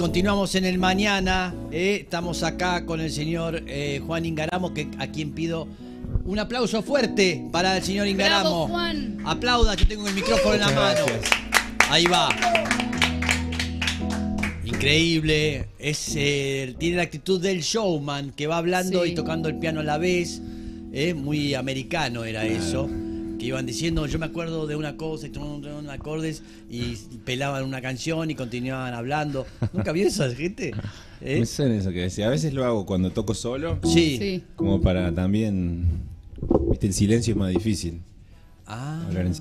continuamos en el mañana. eh, estamos acá con el señor eh, Juan Ingaramo, que, a quien pido un aplauso fuerte para el señor Ingaramo. Bravo, Juan. Aplauda, yo tengo el micrófono en la mano. Ahí va. Increíble. Es, eh, tiene la actitud del showman que va hablando Sí. y tocando el piano a la vez. eh, muy americano era eso. Que iban diciendo, yo me acuerdo de una cosa y tomaban acordes y pelaban una canción y continuaban hablando. ¿Nunca vio esa gente? ¿Eh? Me suena eso que decía. A veces lo hago cuando toco solo, Sí. Sí. como para también. Viste, el silencio es más difícil. Ah, Hablar en-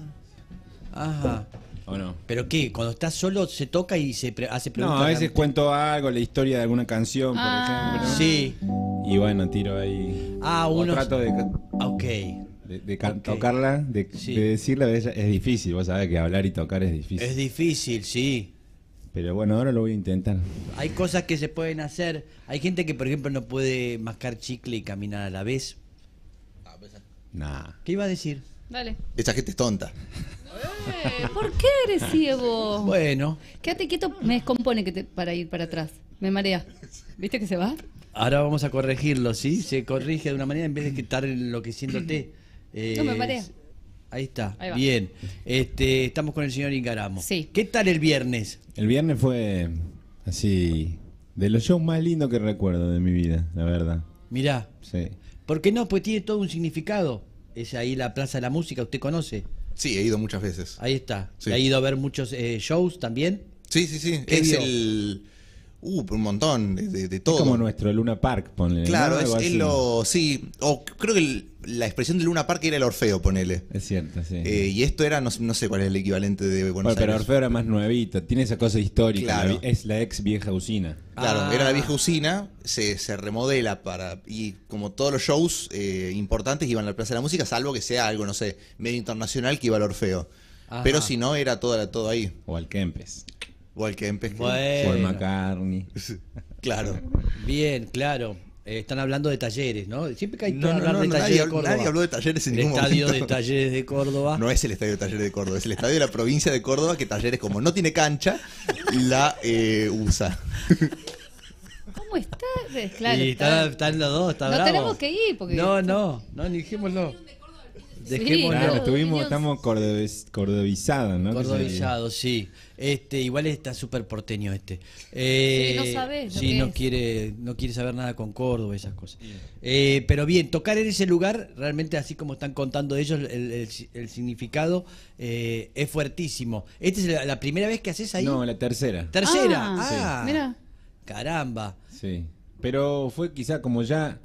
ajá. ¿O no? ¿Pero qué? Cuando estás solo se toca y se pre- hace No, preguntas. a veces cuento algo, la historia de alguna canción, por Ah. ejemplo. Sí. Y bueno, tiro ahí. Ah, uno. trato de, ca- Ok. De- tocarla, de, Sí. de decirla, es, es difícil. Vos sabés que hablar y tocar es difícil. Es difícil, sí. Pero bueno, ahora lo voy a intentar. Hay cosas que se pueden hacer. Hay gente que, por ejemplo, no puede mascar chicle y caminar a la vez. Nah. ¿Qué iba a decir? Dale. Esa gente es tonta. Eh, ¿Por qué eres ciego? Bueno, Quédate quieto, me descompone que te, para ir para atrás. Me marea. ¿Viste que se va? ahora vamos a corregirlo, ¿sí? Se corrige de una manera en vez de que estar enloqueciéndote. Eh, No, me marea. Ahí está. Ahí. Bien. Este, estamos con el señor Ingaramo. Sí. ¿Qué tal el viernes? El viernes fue así. De los shows más lindos que recuerdo de mi vida, la verdad. Mirá. Sí. ¿Por qué no? Pues tiene todo un significado. Es ahí la Plaza de la Música, usted conoce. Sí, he ido muchas veces. Ahí está. Sí. ¿Ha ido a ver muchos eh, shows también? Sí, sí, sí. ¿Qué Es vio? el. Uh, un montón de, de- de Es todo. como nuestro Luna Park, ponle. Claro, ¿no? es, lo. Sí. O creo que el- la expresión de Luna Park era el Orfeo, ponele. Es cierto, sí. Eh, y esto era, no, no sé cuál es el equivalente de Buenos Bueno, pero Aires. Orfeo era más nuevito, tiene esa cosa histórica, Claro. la vi- es la ex vieja usina. Claro, Ah. era la vieja usina, se, se remodela para. Y como todos los shows eh, importantes iban a la Plaza de la Música, salvo que sea algo, no sé, medio internacional que iba al Orfeo. Ajá. Pero si no, era todo, todo ahí. O al Kempes. Que empecé. Bueno. Paul McCartney. Claro. Bien, claro. Eh, están hablando de talleres, ¿no? Siempre que hay No, que no, hablar no, de talleres nadie, de Córdoba. nadie habló de talleres en el ningún estadio momento. de talleres de Córdoba. No es el estadio de Talleres de Córdoba, es el estadio de la provincia de Córdoba que Talleres, como no tiene cancha, la eh, usa. ¿Cómo está? Claro, y está. están, están los dos, está No bravo. tenemos que ir porque- No, no, no, ni dijémoslo. Dejémoslo. Claro, Claro, estuvimos, opinión. estamos cordobiz- cordobizados, ¿no? Cordobizado, sí. Este, igual está súper porteño este. Eh, Sí, no sabés lo sí, no es. quiere, no quiere saber nada con Córdoba, esas cosas. Eh, pero bien, tocar en ese lugar, realmente así como están contando ellos, el, el- el significado eh, es fuertísimo. ¿Esta es la, la primera vez que haces ahí? No, la tercera. Tercera. Ah, Ah, Mira. Caramba. Sí. Pero fue quizá como ya.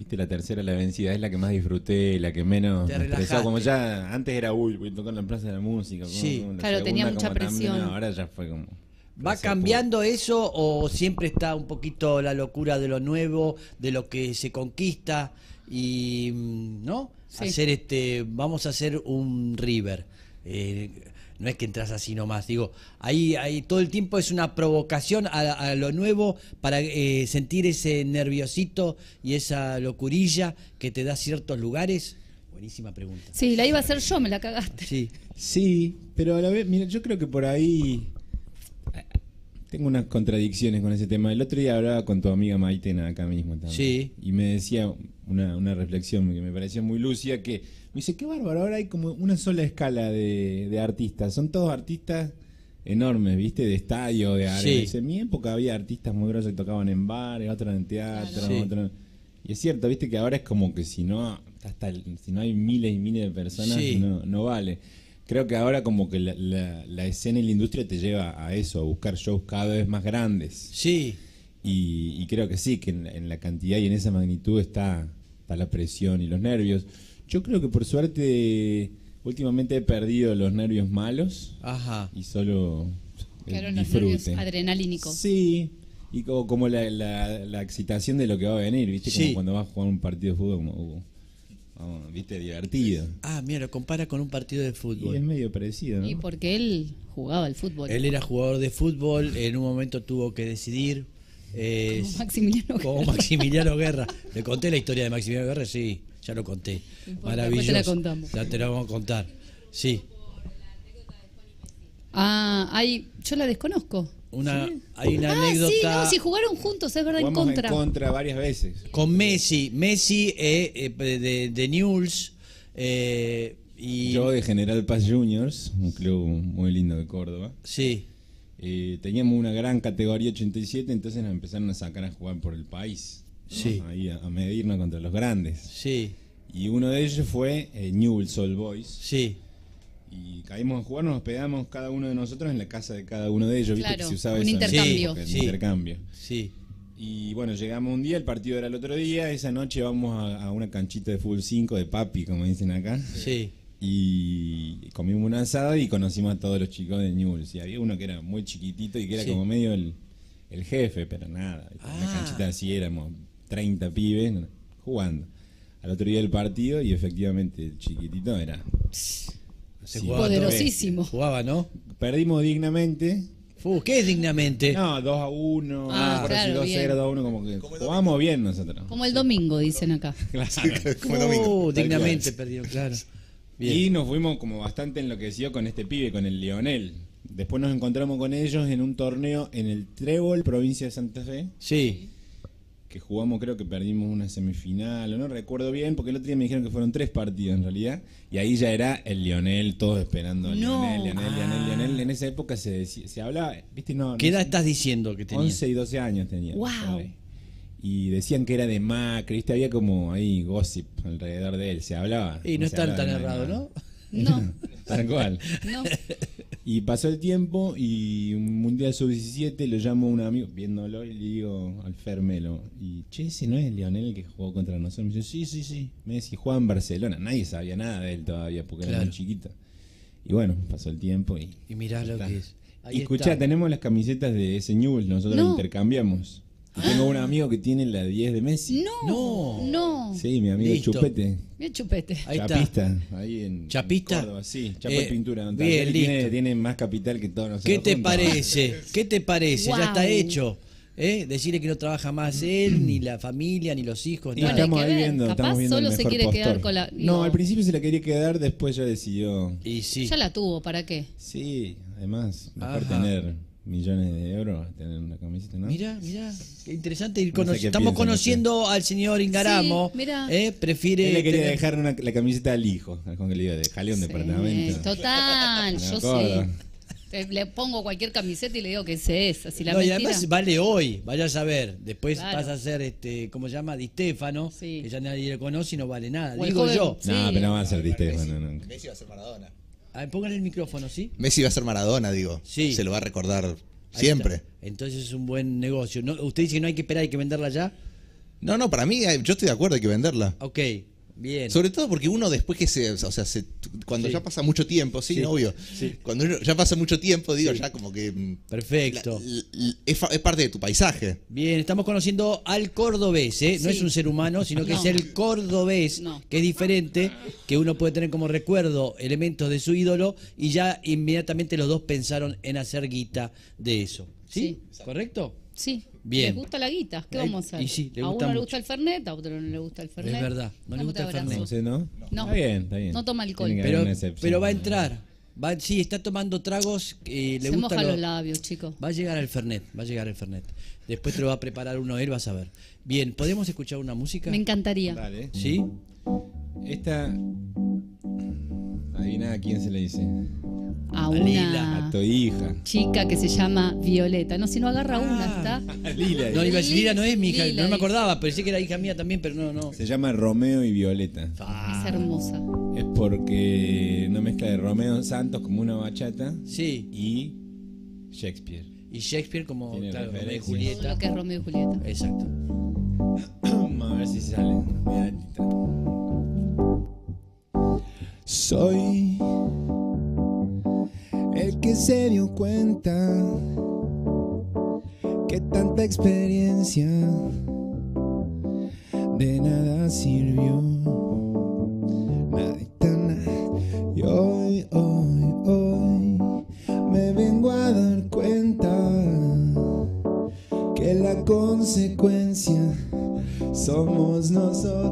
Viste, la tercera, la vencida, es la que más disfruté, la que menos Te me estresó. relajaste. Como ya, antes era, uy, voy a tocar en la Plaza de la Música. como- Sí. como la Claro, tenía segunda, mucha como también, presión. no, ahora ya fue como. ¿Va cambiando eso o siempre está un poquito la locura de lo nuevo, de lo que se conquista y mm, no? Sí. Hacer este, vamos a hacer un river. Eh, no es que entras así nomás, digo, ahí, ahí todo el tiempo es una provocación a, a lo nuevo para eh, sentir ese nerviosito y esa locurilla que te da ciertos lugares. Buenísima pregunta. Sí, la iba a hacer yo, me la cagaste. Sí, Sí, pero a la vez, mira, yo creo que por ahí tengo unas contradicciones con ese tema. El otro día hablaba con tu amiga Maitena acá mismo también. Sí. Y me decía una, una reflexión que me pareció muy lúcida que me dice, qué bárbaro, ahora hay como una sola escala de, de artistas. Son todos artistas enormes, ¿viste? De estadio, de. Sí. Dice, En mi época había artistas muy grosos que tocaban en bares, otros en teatro, Claro. Otros... Y es cierto, ¿viste? Que ahora es como que si no, hasta el- si no hay miles y miles de personas, Sí. no, no vale. Creo que ahora como que la, la- la escena y la industria te lleva a eso, a buscar shows cada vez más grandes. sí, Y, y creo que sí, que en, la- en la cantidad y en esa magnitud está, está la presión y los nervios. Yo creo que por suerte últimamente he perdido los nervios malos ajá. y solo eh, Quedaron los nervios disfrute. adrenalínicos. Sí, y como, como la, la- la excitación de lo que va a venir, ¿viste? Sí. Como cuando vas a jugar un partido de fútbol, como, uh, vamos, ¿viste? Divertido. Ah, mira, lo compara con un partido de Y fútbol. es medio parecido, ¿no? Y porque él jugaba al fútbol. Él era jugador de fútbol, en un momento tuvo que decidir. eh, Como Maximiliano como Guerra. Maximiliano Guerra. ¿Le conté la historia de Maximiliano Guerra? Sí, ya lo conté. Maravilloso. la contamos. Ya te la vamos a contar. Sí. Ah, hay, yo la desconozco. Una, hay una Ah, sí, anécdota no, si jugaron juntos, es verdad, en contra. en contra varias veces. con Messi. Messi eh, eh, de, de Newell's. eh, y, Yo de General Paz Juniors, un club muy lindo de Córdoba. Sí, Eh, teníamos una gran categoría 87, entonces nos empezaron a sacar a jugar por el país. ¿No? Sí. Ahí a, a medirnos contra los grandes. sí, Y uno de ellos fue eh, Newell's Old Boys. sí. Y caímos a jugar, nos hospedamos cada uno de nosotros en la casa de cada uno de ellos. ¿viste? Claro, que se usaba un eso en intercambio. Sí. intercambio. Sí, Y bueno, llegamos un día, el partido era el otro día, esa noche vamos a, a una canchita de fútbol 5 de papi, como dicen acá. sí. Y comimos una asada y conocimos a todos los chicos de Newell's. Y había uno que era muy chiquitito y que era Sí. como medio el, el jefe, pero nada. Una Ah. canchita así éramos 30 pibes jugando. Al otro día del partido y efectivamente el chiquitito era... Se jugaba todo. Poderosísimo. Jugaba, ¿no? Perdimos dignamente. Fu, ¿Qué es dignamente? No, 2 a 1, Ah, por así claro, 2 bien. 0, 2 a 1, como que jugamos bien nosotros. Como el domingo, dicen acá. Como el domingo. Uh, dignamente perdió, claro. Bien. Y nos fuimos como bastante enloquecidos con este pibe, con el Lionel. Después nos encontramos con ellos en un torneo en el Trébol, provincia de Santa Fe, Sí, que jugamos, creo que perdimos una semifinal, o no recuerdo bien, porque el otro día me dijeron que fueron tres partidos en realidad, y ahí ya era el Lionel, todos esperando a No. Lionel, Lionel, Lionel, Ah. Lionel. En esa época se, decía- se hablaba, ¿viste? No, ¿qué no edad sé, estás diciendo que tenía? 11 y 12 años tenía. Wow. Y decían que era de Macri, ¿viste? Había como ahí gossip alrededor de él, se hablaba. Y no se están tan nada. ¿no? No, Tal cual. no. Y pasó el tiempo y un mundial sub-17 lo llamo a un amigo, viéndolo, y le digo al Fermelo, y che, ese no es Lionel que jugó contra nosotros. Me dice, sí, sí, sí. Me decía, juega en Barcelona. Nadie sabía nada de él todavía porque era muy chiquito. Y bueno, pasó el tiempo y. Y mirá lo está. que es. Ahí Y escuchá, está. tenemos las camisetas de ese Newell, nosotros No. las intercambiamos. Y tengo un amigo que tiene la 10 de Messi. No, No. no. Sí, mi amigo Listo. Chupete. Mira chupete. Ahí está. Chapista, ahí en ¿Chapista? Córdoba, sí, Chapa Eh, Pintura. Don bien, tiene, listo. tiene más capital que todos nosotros. ¿Qué te juntos. parece? ¿Qué te parece? Ya Guau. está hecho. ¿Eh? Decirle que no trabaja más él, ni la familia, ni los hijos, Y nada. Hay estamos que ahí ver, viendo, capaz estamos viendo el solo se mejor quiere quedar postor. con la- No, digo- al principio se la quería quedar, después ya decidió. Y sí. Ya la tuvo, ¿para qué? Sí, además, mejor Ajá. tener millones de euros tener una camiseta, ¿no? Mira, mira, qué interesante. ir No sé conoci- qué Estamos piensan conociendo al señor Ingaramo. Sí, mirá. ¿eh? Prefiere. Él le quería tener- dejar una- la camiseta al hijo, al Juan que le iba a dejarle un Sí, departamento. Total, Me yo acuerdo. sí. Te- Le pongo cualquier camiseta y le digo que ese es. Así la No, y mentira. además vale hoy, vaya a saber. Después Claro. vas a ser, este, ¿cómo se llama? Di Stefano, Sí. que ya nadie le conoce y no vale nada. O el Digo joven- yo. Sí. No, pero no va a ser Di Stefano nunca. Messi va a ser Maradona. A ver, póngale el micrófono, ¿sí? Messi va a ser Maradona, digo. Sí. Se lo va a recordar Ahí siempre. está. Entonces es un buen negocio. ¿No? ¿Usted dice que no hay que esperar, hay que venderla ya? No, no, para mí, eh, yo estoy de acuerdo, hay que venderla. Ok, bien. Sobre todo porque uno después que se, o sea, se- cuando Sí. ya pasa mucho tiempo, sí, Sí. obvio. Sí. Cuando uno ya pasa mucho tiempo, digo, Sí. ya como que mm, Perfecto. la- la- es, fa- es parte de tu paisaje. Bien, estamos conociendo al cordobés, ¿eh? No es un ser humano, sino que No. es el cordobés, No. que es diferente, que uno puede tener como recuerdo elementos de su ídolo y ya inmediatamente los dos pensaron en hacer guita de eso. ¿Sí? ¿Correcto? Sí. Bien. Les gusta la guita. ¿Qué vamos a hacer? y sí, le a gusta uno le mucho. gusta el Fernet, a otro no le gusta el Fernet. Es verdad, no le ¿Cómo gusta el abrazo? No, ¿usted no? No. Está bien, está bien. No toma alcohol. Tiene que haber Pero, una excepción. pero va a entrar. Va, sí, está tomando tragos que le Se gusta moja lo- los labios, chicos. Va a llegar el Fernet, va a llegar el Fernet. Después te lo va a preparar uno él, vas a ver. Bien, ¿podemos escuchar una música? Me encantaría. Dale. ¿Sí? Esta. Adivina a quién se le dice. A A Lila. una A tu hija. chica que se llama Violeta. No, si no agarra una, Ah. está. Lila. No, iba a decir, Lila no es mi hija, Lila, no me acordaba, pensé que era hija mía también, pero no, no. Se llama Romeo y Violeta. Ah, Es hermosa. Es porque una mezcla de Romeo Santos como una bachata sí, y Shakespeare. y Shakespeare como, Tiene claro, Romeo y referencias. Todo Julieta. lo que es Romeo y Julieta. Exacto. Vamos a ver si sale. Soy el que se dio cuenta que tanta experiencia de nada sirvió. Nadita. Y hoy, hoy, hoy me vengo a dar cuenta que la consecuencia somos nosotros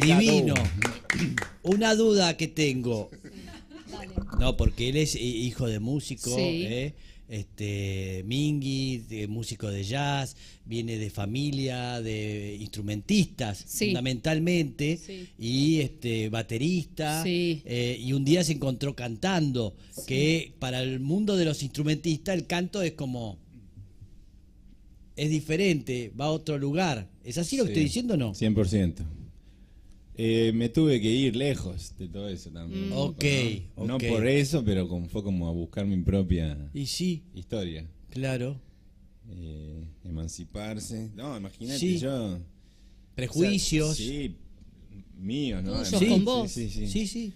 Divino. Una duda que tengo. No, porque él es hijo de músico, Sí. ¿eh? este Mingy, de músico de jazz, viene de familia de instrumentistas Sí. fundamentalmente Sí. y este baterista Sí. eh, y un día se encontró cantando que para el mundo de los instrumentistas el canto es como es diferente, va a otro lugar. ¿Es así lo que Sí. estoy diciendo o no? 100%. Eh, me tuve que ir lejos de todo eso también. Mm. un poco, Ok, ¿no? Por eso, pero como, fue como a buscar mi propia Y sí, historia. claro. Eh, emanciparse. No, imagínate Sí. yo. Prejuicios. O sea, sí, míos, ¿no? Tuyos Además, con vos. Sí, sí, sí.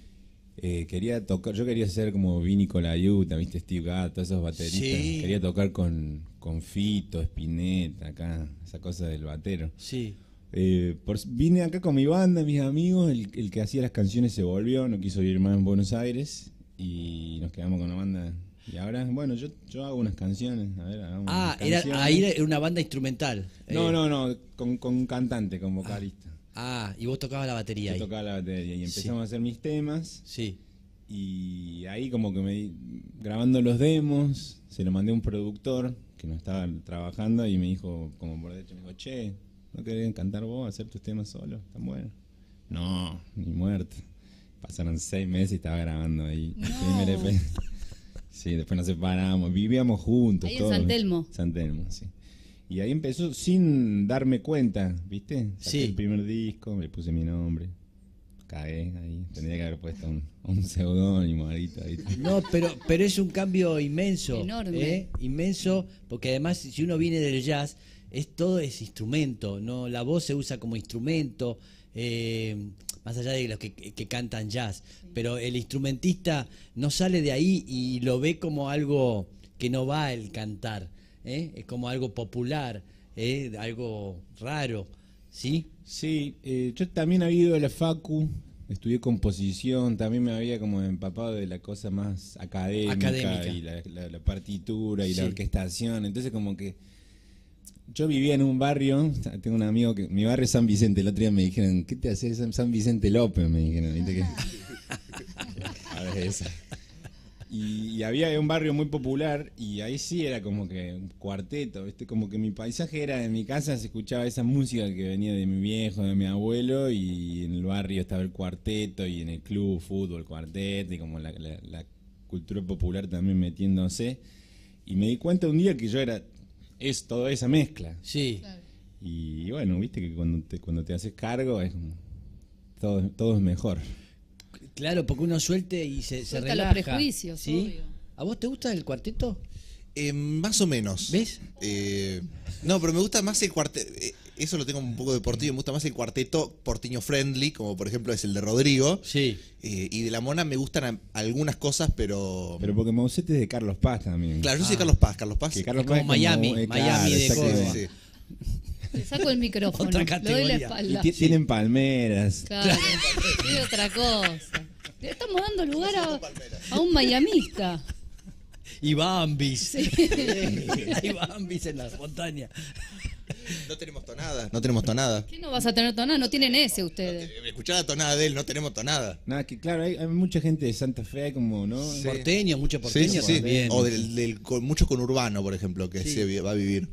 Eh, quería tocar, yo quería ser como Vini Colaiuta, viste, Steve Gadd, todos esos bateristas. Sí. Quería tocar con, con Fito, Spinetta, acá, esa cosa del batero. Sí. Eh, por- vine acá con mi banda, mis amigos, el, el que hacía las canciones se volvió, no quiso vivir más en Buenos Aires y nos quedamos con la banda. Y ahora, bueno, yo, yo hago unas canciones, a ver, hagamos Ah, era, ahí era una banda instrumental. No, Eh, no, no, con, con cantante, con vocalista. Ah, y vos tocabas la batería Yo ahí. tocaba la batería y empezamos a hacer mis temas Sí. y ahí como que me di- grabando los demos, se lo mandé a un productor que no estaba trabajando y me dijo, como por derecho, me dijo, che, ¿no querés cantar vos, hacer tus temas solo? ¿Están buenos? No, ni muerto. Pasaron seis meses y estaba grabando ahí. el primer EP. Sí, después nos separamos, vivíamos juntos. Ahí en todo. San Telmo. San Telmo, sí. Y ahí empezó sin darme cuenta, ¿viste? Saqué Sí. el primer disco, le puse mi nombre. Cagué ahí. Tendría que haber puesto un, un seudónimo ahorita. ¿viste? No, pero, pero es un cambio inmenso. Enorme. ¿eh? Inmenso, porque además si uno viene del jazz, es todo es instrumento, ¿no? La voz se usa como instrumento, eh, más allá de los que, que cantan jazz. Pero el instrumentista no sale de ahí y lo ve como algo que no va el cantar. ¿Eh? Es como algo popular, ¿eh? algo raro. ¿Sí? Sí, eh, yo también había ido a la Facu, estudié composición, también me había como empapado de la cosa más académica, Académica. y la, la- la partitura y Sí. la orquestación. Entonces como que yo vivía en un barrio, tengo un amigo que, mi barrio es San Vicente, el otro día me dijeron, ¿qué te haces en San Vicente López? Me dijeron, ¿viste que? A ver, esa. Y, y había un barrio muy popular y ahí sí era como que un cuarteto, ¿viste? Como que mi paisaje era de mi casa, se escuchaba esa música que venía de mi viejo, de mi abuelo y en el barrio estaba el cuarteto y en el club fútbol cuarteto y como la, la- la cultura popular también metiéndose. Y me di cuenta un día que yo era, es toda esa mezcla. Sí. Y bueno, viste que cuando te, cuando te haces cargo es como, todo, todo es mejor. Claro, porque uno suelte y se, se Suelta los relaja. prejuicios, ¿sí? obvio. ¿A vos te gusta el cuarteto? Eh, más o menos. ¿Ves? Eh, no, pero me gusta más el cuarteto. eso lo tengo un poco deportivo. Me gusta más el cuarteto porteño friendly, como por ejemplo es el de Rodrigo. Sí. Eh, y de la Mona me gustan a- algunas cosas, pero. Pero porque Mausete es de Carlos Paz también. claro, yo soy Ah. Carlos Paz. Carlos Paz. Que Carlos Es como Paz Miami, eh, Miami de exactamente. Córdoba. Sí. Le saco el micrófono. Otra le doy la categoría. Y espalda. ti- tienen palmeras. Claro. Es otra cosa. Le estamos dando lugar a, a un mayamista. Y Bambis. Hay Bambis en las montañas. No tenemos tonada, no tenemos tonada. ¿Qué no vas a tener tonada? No tienen ese ustedes. Escuchar la tonada de él, no tenemos tonada. Nada, que claro, hay, hay mucha gente de Santa Fe, como, ¿no? Sí, sí, sí. también. O del, del- con, mucho con Urbano, por ejemplo, que Sí. se va a vivir.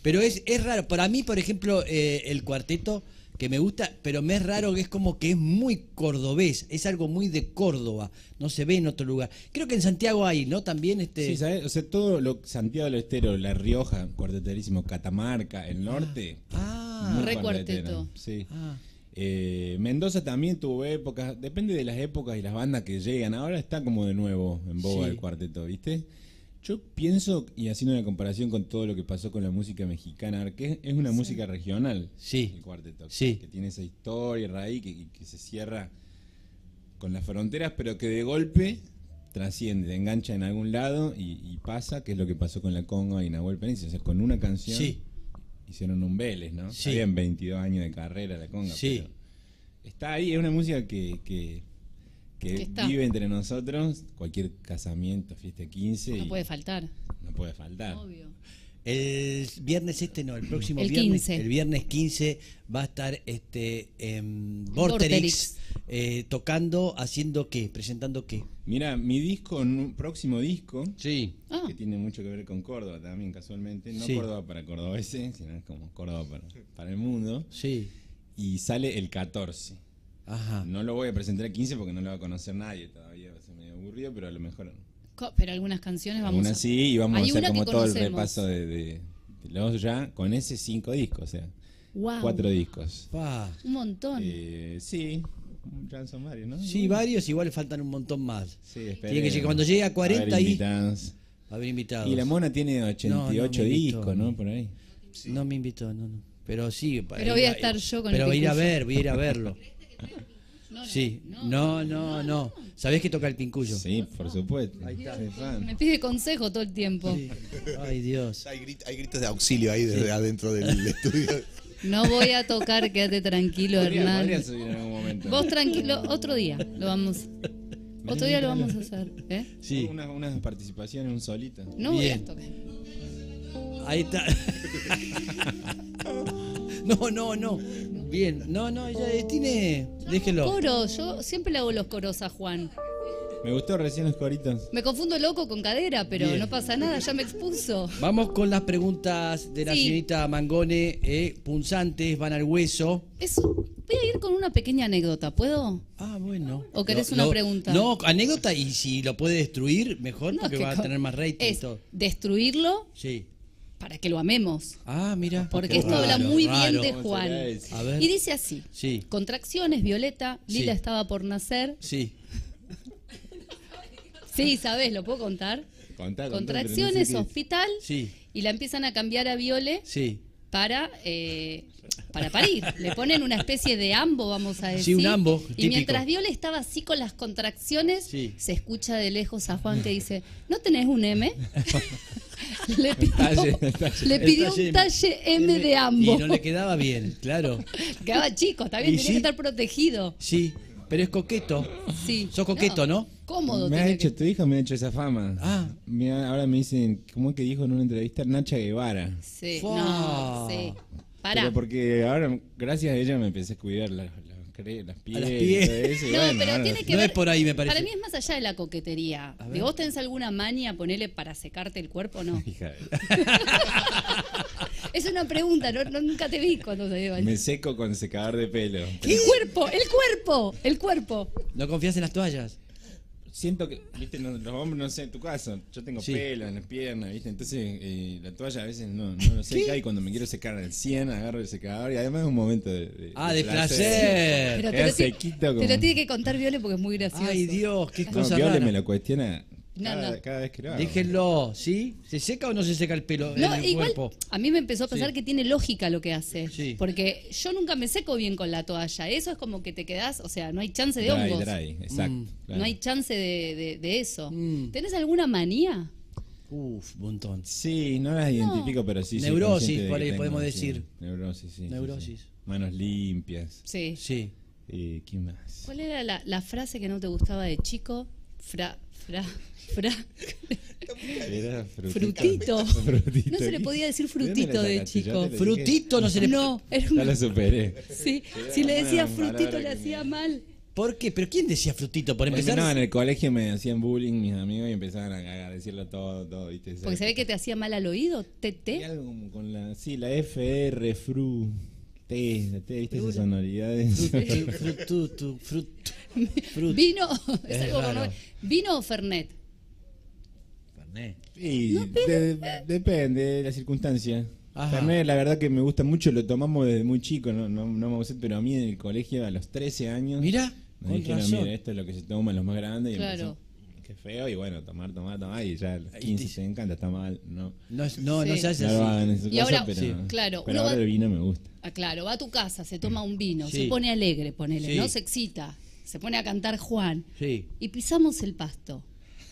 Pero es, es raro. Para mí, por ejemplo, eh, el cuarteto que me gusta, pero me es raro que es como que es muy cordobés, es algo muy de Córdoba, no se ve en otro lugar. Creo que en Santiago hay, ¿no? También este Sí, ¿sabes? O sea, todo lo Santiago del Estero, La Rioja, cuarteterísimo, Catamarca, el norte. Ah, muy Re cuartetero, cuarteto. Sí. ah, Eh, Mendoza también tuvo épocas, depende de las épocas y las bandas que llegan. Ahora está como de nuevo en boga Sí. el cuarteto, ¿viste? Yo pienso, y haciendo una comparación con todo lo que pasó con la música mexicana, que es, una música regional, Sí. el cuarteto, Sí. que tiene esa historia, raíz, que, que se cierra con las fronteras, pero que de golpe trasciende, engancha en algún lado y, y pasa, que es lo que pasó con la Conga y Nahuel Penice. O sea, con una canción Sí. hicieron un Vélez, ¿no? Sí. Habían 22 años de carrera la Conga, Sí. pero está ahí, es una música que, que, que está. vive entre nosotros, cualquier casamiento, fiesta de 15, No y puede faltar. no puede faltar. Obvio. El viernes este no, el próximo El viernes, 15. el viernes 15 va a estar este en Vorterix. Vorterix eh, tocando, haciendo qué, presentando qué. Mira, mi disco, un próximo disco, Sí. Ah, que tiene mucho que ver con Córdoba también, casualmente. No Sí. Córdoba para cordobeses, sino es como Córdoba para, para el mundo. Sí. Y sale el 14. Ajá. No lo voy a presentar el 15 porque no lo va a conocer nadie todavía, va a ser medio aburrido, pero a lo mejor co- pero algunas canciones vamos algunas a... sí y vamos a Hay hacer una que como todo el repaso de, de, de los ya con ese cinco discos, o sea, Wow, cuatro discos. Pa. Un montón. Eh, sí, ya son varios, ¿no? Sí, varios, igual faltan un montón más. Sí, Tiene que llegar- cuando llegue a 40 ahí- invitados. Va a haber invitados. Y la Mona tiene 88 No, no invitó. discos, ¿no? Por ahí. No me invitó, no, no. Pero sí. para Pero voy a estar yo con Pero el voy a ir a ver, voy a ir a verlo. Sí, no, no, no. ¿Sabés que toca el pincuyo? Sí, por supuesto. Soy fan. Me pide consejo todo el tiempo. Ay, Dios. Hay, grit- hay gritos de auxilio ahí desde adentro del estudio. No voy a tocar, quédate tranquilo, Podría, Hernán. podría subir en algún momento. Vos tranquilo, otro día lo vamos. Otro día lo vamos a hacer, ¿eh? Sí, Unas, unas participaciones, un solito. No voy a tocar. ahí está. No, no, no. Bien, no, no, ya eh, tiene. Déjelo. Coro, yo siempre le hago los coros a Juan. Me gustó recién los coritos. Me confundo loco con cadera, pero Bien. no pasa nada, ya me expuso. Vamos con las preguntas de la Sí. señorita Mangone, eh, punzantes, van al hueso. Eso, voy a ir con una pequeña anécdota, ¿puedo? Ah, bueno. ¿O querés Lo- una lo- pregunta? No, anécdota y si lo puede destruir, mejor, No, porque que va a co- tener más rating y Es todo. destruirlo Sí. Para que lo amemos. Ah, mira. Porque esto habla muy raro. bien de ¿Cómo Juan. A ver. Y dice así. Sí. Contracciones, Violeta, Lila Sí. estaba por nacer. Sí. Sí, ¿sabes? ¿Lo puedo contar? Contá, contá, Contracciones, no sé hospital. Sí. Y la empiezan a cambiar a Viole Sí. para, eh, para parir. Le ponen una especie de ambo, vamos a decir. Sí, un ambo, Y mientras Viole estaba así con las contracciones, Sí. se escucha de lejos a Juan que dice, ¿no tenés un M? le pidió, Talle, talle. le El pidió talle un talle M de ambo. Y no le quedaba bien, claro. Quedaba chico, está bien, tenía sí. que estar protegido. Sí, pero es coqueto. Sí. Sos coqueto, ¿no? Cómodo. Me ha hecho, que- tu hija me ha hecho esa fama. Ah. Me ha- ahora me dicen, ¿cómo es que dijo en una entrevista Nacha Guevara? Sí, Fua. no, sí. Pará. Pero porque ahora, gracias a ella, me empecé a cuidar las, eso, No, bueno, pero tiene que no ver. es por ahí, me parece. Para mí es más allá de la coquetería. ¿De vos tenés alguna maña, ponele para secarte el cuerpo o no? Hija es una pregunta, no, no- nunca te vi cuando te iba. Me seco con secador de pelo. El cuerpo, el cuerpo, el cuerpo. ¿No confías en las toallas? Siento que, viste, no- los hombres, no sé, en tu caso, yo tengo Sí. pelo en las piernas, viste, entonces eh, la toalla a veces no, no lo seca y cuando me quiero secar al 100 agarro el secador y además es un momento de, de- Ah, de placer. Pero te Queda lo, ti- sequito te como- lo tiene que contar Viole porque es muy gracioso. Ay, Dios, qué No, cosa Viole rara. me lo cuestiona No, cada, no. cada vez que lo hago. Déjenlo, ¿sí? ¿Se seca o no se seca el pelo No, en el igual cuerpo? a mí me empezó a pasar Sí. que tiene lógica lo que hace. Sí. Porque yo nunca me seco bien con la toalla. Eso es como que te quedás, o sea, no hay chance de Dry, hongos. dry, exacto. Mm. claro. No hay chance de, de- de eso. Mm. ¿Tenés alguna manía? Uf, montón. Sí, no las identifico, pero sí. Neurosis, por ahí tengo, podemos sí. decir. Neurosis, sí, sí. Neurosis. sí. Manos limpias. Sí. Sí. Eh, ¿Quién más? ¿Cuál era la, la frase que no te gustaba de chico Fra, fra, fra. Era Frutito. Frutito. No se le podía decir ¿De dónde frutito de chico. Frutito no se le No, era Ya un- lo superé. sí, si le decía frutito le hacía me- mal. ¿Por qué? ¿Pero quién decía frutito? Por Porque empezar. no, en el colegio me hacían bullying mis amigos y empezaban a, a decirlo todo, todo, ¿viste? Porque se ve que te hacía mal al oído, Y TT. algo como con la, sí, la FR, fru, T, la T, ¿viste esas sonoridades? Fru- Frututu, frut, frut. Vino, es algo raro. vino o Fernet. Fernet. Y de- depende de la circunstancia. Ajá. Fernet, la verdad que me gusta mucho, lo tomamos desde muy chico, no, no, no me gusta, pero a mí en el colegio a los 13 años me con dijeron, mira, esto es lo que se toma los más grandes y Claro. empezó, qué feo, y bueno, tomar, tomar, tomar, y ya a los Y 15 te- se encanta, está mal, no. No, es- no, no Sí. se hace No lo así. hagan en su Y casa, ahora, pero, sí, claro, pero uno ahora va- el vino me gusta. Ah, claro, va a tu casa, se toma un vino, Sí. se pone alegre, ponele, Sí. ¿no? Se excita, se pone a cantar Juan. Sí. Y pisamos el pasto.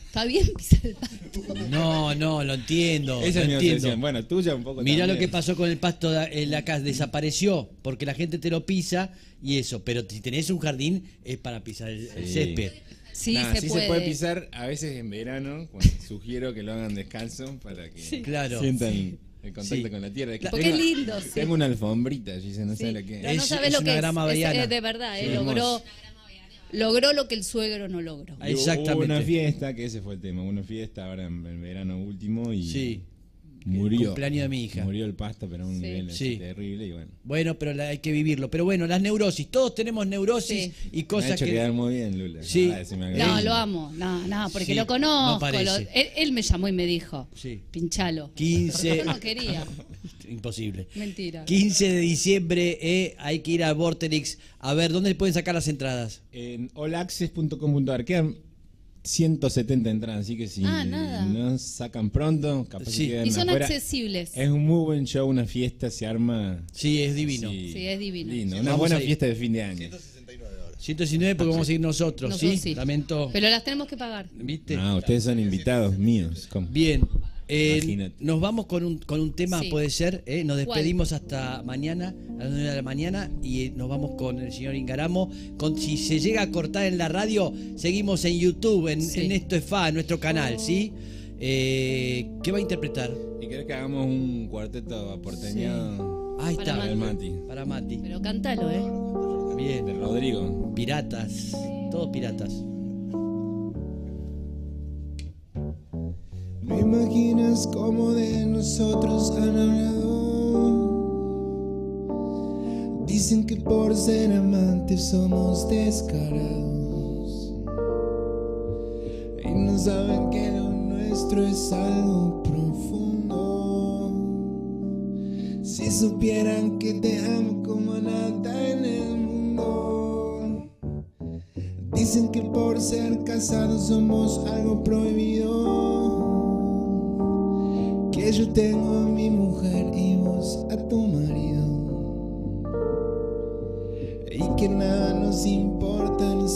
¿Está bien pisar el pasto? No, no, lo entiendo. Esa lo es mi entiendo. obsesión. Bueno, tuya un poco Mirá lo también. que pasó con el pasto da- en la casa, desapareció porque la gente te lo pisa y eso, pero si tenés un jardín es para pisar el, el Sí. césped. Sí, Nah, se, sí puede. se puede pisar a veces en verano, cuando sugiero que lo hagan descalzo para que Claro. sientan el contacto Sí. con la tierra. Es que Porque tengo- es lindo, sí. Tengo una alfombra, dice, no Sí. sé lo que No, es. no Es- sabes es lo una que grama es. Es, es de verdad, Sí, eh, logró, logró lo que el suegro no logró. Exactamente. Hubo una fiesta, que ese fue el tema, hubo una fiesta ahora en verano último y Sí. Murió. El cumpleaños de mi hija. Murió el pasto, pero a un Sí. nivel Sí. terrible y bueno. Bueno, pero la- hay que vivirlo. Pero bueno, las neurosis, todos tenemos neurosis Sí. y Me ha cosas hecho que... quedar muy bien, Lula. Sí. No, lo amo. No, no, porque Sí, lo no conozco. parece. lo- él, él me llamó y me dijo, Sí. pinchalo. 15... Yo no quería. Imposible. Mentira. 15 de diciembre, eh, hay que ir a Vorterix. A ver, ¿dónde pueden sacar las entradas? En allaccess.com.ar quedan 170 entradas, así que si Ah, no sacan pronto, capaz Sí. que quedan Y son afuera. accesibles. Es un muy buen show, una fiesta, se arma. Sí, es divino. Sí, Sí, es divino. lindo, una Vamos buena fiesta de fin de año. 119 porque vamos a ir nosotros, Nosotros ¿sí? sí. Lamento. Pero las tenemos que pagar. ¿Viste? No, ustedes son invitados míos. ¿cómo? Bien. Eh, nos vamos con un, con un tema, Sí. puede ser. ¿eh? Nos ¿Cuál? despedimos hasta mañana, a las 9 de la mañana, y eh, nos vamos con el señor Ingaramo. Con, si se llega a cortar en la radio, seguimos en YouTube, en, Sí. en Esto es Fa, en nuestro canal, ¿sí? Eh, ¿Qué va a interpretar? ¿Y querés que hagamos un cuarteto aporteñado Ahí Para está. para el Mati? Para Mati. Pero cántalo, ¿eh? Bien. De Rodrigo. Piratas. Todos piratas. Imaginas cómo de nosotros han hablado. Dicen que por ser amantes somos descarados. Y no saben que lo nuestro es algo profundo. Si supieran que te amo como nada en el mundo. Dicen que por ser casados somos algo prohibido. Yo tengo a mi mujer y vos a tu marido. Y que nada nos importa, ni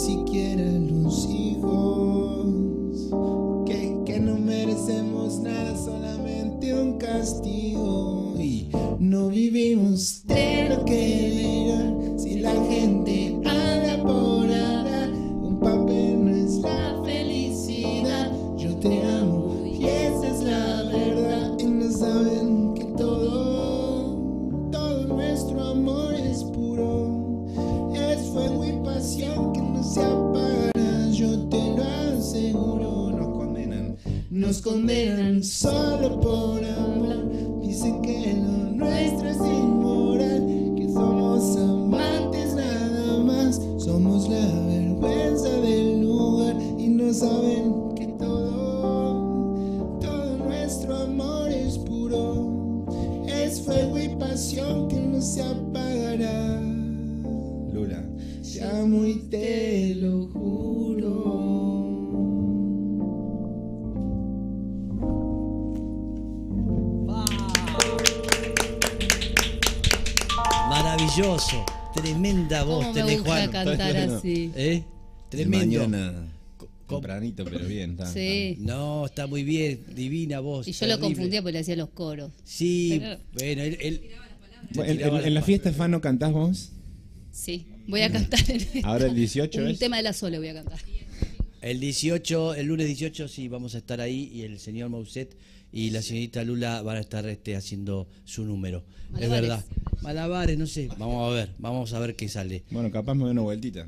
fuego y pasión que no se apagará. Lula. Te amo y te lo juro. Maravilloso. Tremenda voz ¿Cómo me tenés, gusta Juan. cantar Bueno. así? ¿Eh? De Tremendo. Mañana, tempranito, pero bien. está, Sí. No, está muy bien. Divina voz. Y yo lo confundía porque le hacía los coros. Sí, Pero- bueno, él. él- está. Bueno, en, la en la pa- fiesta fan no cantás vos. Sí, voy a cantar en Ahora el 18 un es. tema de la Sole voy a cantar. El 18, el lunes 18 sí vamos a estar ahí y el señor Mauset y la señorita Lula van a estar este, haciendo su número. Es verdad. Malabares, no sé. Vamos a ver, vamos a ver qué sale. Bueno, capaz me doy una vueltita.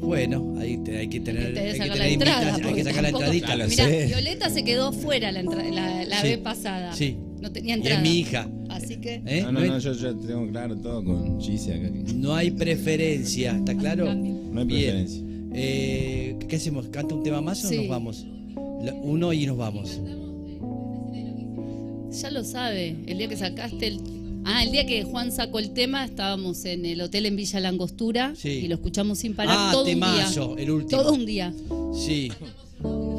Bueno, ahí te- hay que tener, Te hay debe que tener la entrada. hay que sacar la entradita. Mirá, sé. Violeta se quedó fuera la, la, la Sí. vez pasada. Sí. No tenía Y entrada. es mi hija. Así que. ¿Eh? No, no, hay- no, yo ya tengo claro todo con Chise acá. No hay preferencia, ¿está claro? No hay preferencia. Eh, ¿Qué hacemos? ¿Canta un tema más o Sí. nos vamos? Uno y nos vamos. Ya lo sabe. El día que sacaste el. Ah, el día que Juan sacó el tema, estábamos en el hotel en Villa Langostura Sí. y lo escuchamos sin parar Ah, todo temazo, un día. el último. Todo un día, Sí.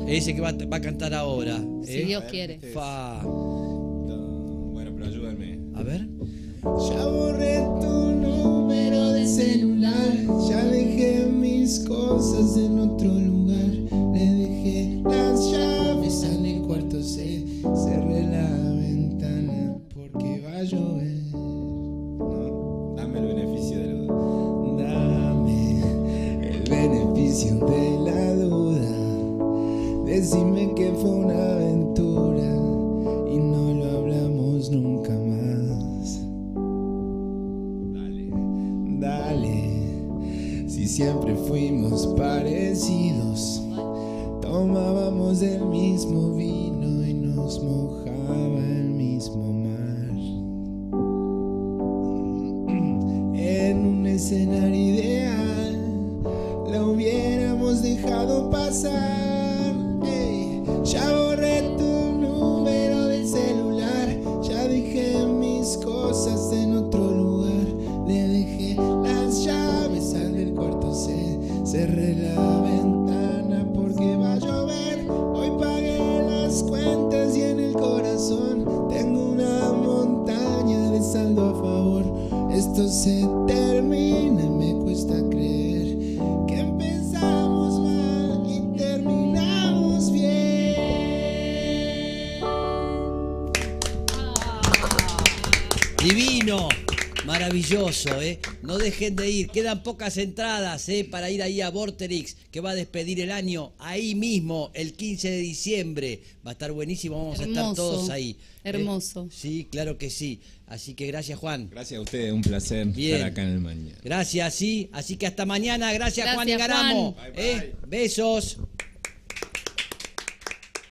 Ese que va, va a cantar ahora. si ¿eh? Dios quiere. Fa. Bueno, pero ayúdenme. A ver. Ya borré tu número de celular, ya dejé mis cosas en otro lugar, le dejé las llaves cerré la ventana porque va a llover. Hoy pagué las cuentas y en el corazón tengo una montaña de saldo a favor. Esto se ¿eh? No dejen de ir, quedan pocas entradas, ¿eh? Para ir ahí a Vorterix, que va a despedir el año ahí mismo, el 15 de diciembre. Va a estar buenísimo, vamos a estar todos ahí. ¿eh? hermoso. Sí, claro que sí. Así que gracias, Juan. Gracias a ustedes, un placer Bien. estar acá en el mañana. Gracias, sí. Así que hasta mañana. Gracias, Juan y Garamo. Juan. Bye, bye. ¿eh? Besos.